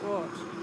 What?